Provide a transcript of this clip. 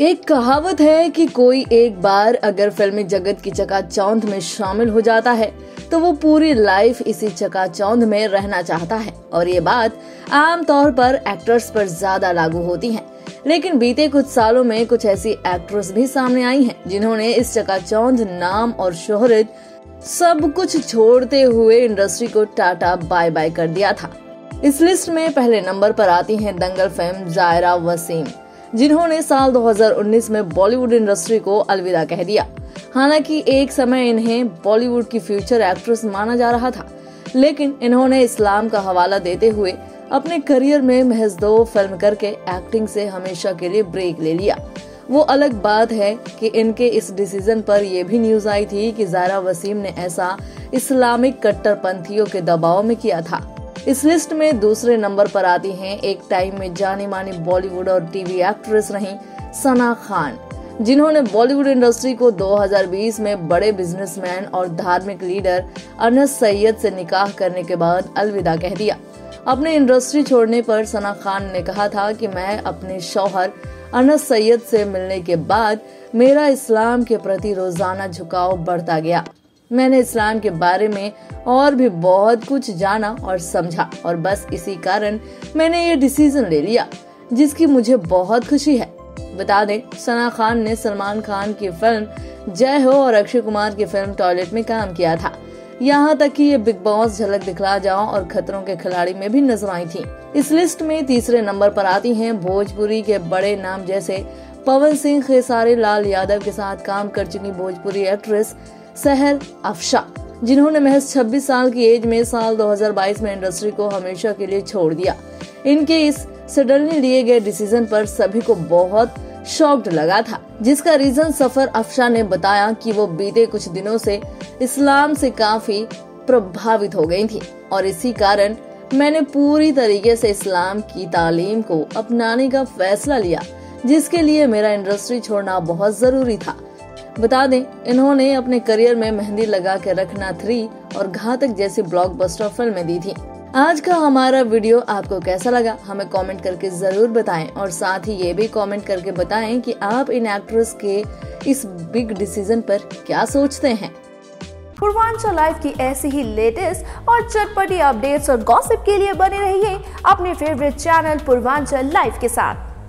एक कहावत है कि कोई एक बार अगर फिल्मी जगत की चकाचौंध में शामिल हो जाता है तो वो पूरी लाइफ इसी चकाचौंध में रहना चाहता है। और ये बात आम तौर पर एक्टर्स पर ज़्यादा लागू होती है। लेकिन बीते कुछ सालों में कुछ ऐसी एक्ट्रेस भी सामने आई हैं, जिन्होंने इस चकाचौंध नाम और शोहरत सब कुछ छोड़ते हुए इंडस्ट्री को टाटा बाय बाय कर दिया था। इस लिस्ट में पहले नंबर पर आती हैं दंगल फ़िल्म जायरा वसीम। जिन्होंने साल 2019 में बॉलीवुड इंडस्ट्री को अलविदा कह दिया। हालाँकि एक समय इन्हें बॉलीवुड की फ्यूचर एक्ट्रेस माना जा रहा था, लेकिन इन्होंने इस्लाम का हवाला देते हुए अपने करियर में महज दो फ़िल्म करके एक्टिंग से हमेशा के लिए ब्रेक ले लिया। वो अलग बात है कि इनके इस डिसीज़न पर यह भी न्यूज़ आई थी कि जारा वसीम ने ऐसा इस्लामिक कट्टरपंथियों के दबाव में किया था। इस लिस्ट में दूसरे नंबर पर आती हैं एक टाइम में जानी मानी बॉलीवुड और टीवी एक्ट्रेस रही सना खान, जिन्होंने बॉलीवुड इंडस्ट्री को 2020 में बड़े बिजनेसमैन और धार्मिक लीडर अनस सैयद से निकाह करने के बाद अलविदा कह दिया। अपने इंडस्ट्री छोड़ने पर सना खान ने कहा था कि मैं अपने शौहर अनस सैयद से मिलने के बाद मेरा इस्लाम के प्रति रोज़ाना झुकाव बढ़ता गया। मैंने इस्लाम के बारे में और भी बहुत कुछ जाना और समझा, और बस इसी कारण मैंने ये डिसीज़न ले लिया, जिसकी मुझे बहुत खुशी है। बता दें, सना खान ने सलमान खान की फ़िल्म जय हो और अक्षय कुमार की फ़िल्म टॉयलेट में काम किया था। यहाँ तक कि ये बिग बॉस झलक दिखला जाओ और खतरों के खिलाड़ी में भी नज़र आई थी। इस लिस्ट में तीसरे नंबर पर आती हैं भोजपुरी के बड़े नाम जैसे पवन सिंह खेसारी, लाल यादव के साथ काम कर चुकी भोजपुरी एक्ट्रेस सहर अफशा, जिन्होंने महज 26 साल की एज में साल 2022 में इंडस्ट्री को हमेशा के लिए छोड़ दिया। इनके इस सडनली लिए गए डिसीज़न पर सभी को बहुत शॉक्ड लगा था, जिसका रीजन सफ़र अफशा ने बताया कि वो बीते कुछ दिनों से इस्लाम से काफ़ी प्रभावित हो गई थी और इसी कारण मैंने पूरी तरीके से इस्लाम की तालीम को अपनाने का फैसला लिया, जिसके लिए मेरा इंडस्ट्री छोड़ना बहुत ज़रूरी था। बता दें, इन्होंने अपने करियर में मेहंदी लगा के रखना थ्री और घातक जैसी ब्लॉकबस्टर फ़िल्में दी थी। आज का हमारा वीडियो आपको कैसा लगा, हमें कमेंट करके ज़रूर बताएँ और साथ ही ये भी कमेंट करके बताएँ कि आप इन एक्ट्रेस के इस बिग डिसीज़न पर क्या सोचते हैं। पूर्वांचल लाइफ की ऐसी ही लेटेस्ट और चटपटी अपडेट्स और गॉसिप के लिए बने रहिए अपने फेवरेट चैनल पूर्वांचल लाइफ के साथ।